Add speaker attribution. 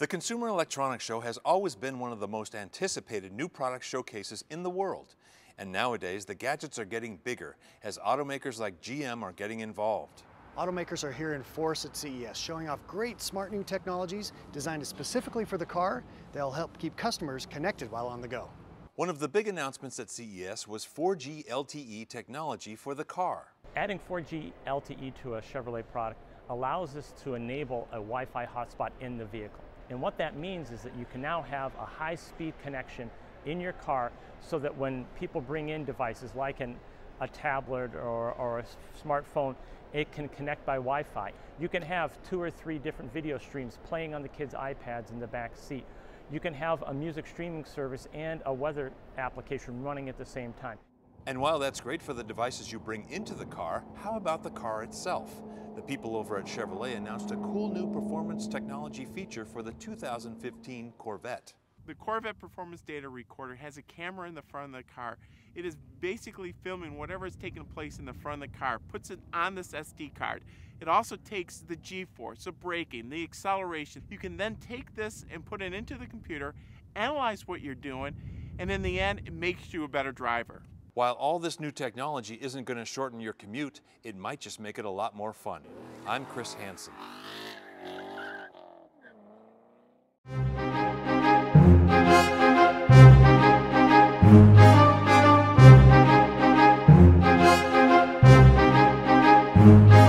Speaker 1: The Consumer Electronics Show has always been one of the most anticipated new product showcases in the world. And nowadays, the gadgets are getting bigger as automakers like GM are getting involved.
Speaker 2: Automakers are here in force at CES, showing off great smart new technologies designed specifically for the car that'll help keep customers connected while on the go.
Speaker 1: One of the big announcements at CES was 4G LTE technology for the car.
Speaker 3: Adding 4G LTE to a Chevrolet product allows us to enable a Wi-Fi hotspot in the vehicle. And what that means is that you can now have a high-speed connection in your car so that when people bring in devices like an, a tablet or, or a smartphone, it can connect by Wi-Fi. You can have two or three different video streams playing on the kids' iPads in the back seat. You can have a music streaming service and a weather application running at the same time.
Speaker 1: And while that's great for the devices you bring into the car, how about the car itself? The people over at Chevrolet announced a cool new performance technology feature for the 2015 Corvette.
Speaker 4: The Corvette Performance Data Recorder has a camera in the front of the car. It is basically filming whatever is taking place in the front of the car, puts it on this SD card. It also takes the G-force, the braking, the acceleration. You can then take this and put it into the computer, analyze what you're doing, and in the end, it makes you a better driver.
Speaker 1: While all this new technology isn't going to shorten your commute, it might just make it a lot more fun. I'm Chris Hansen.
Speaker 5: Thank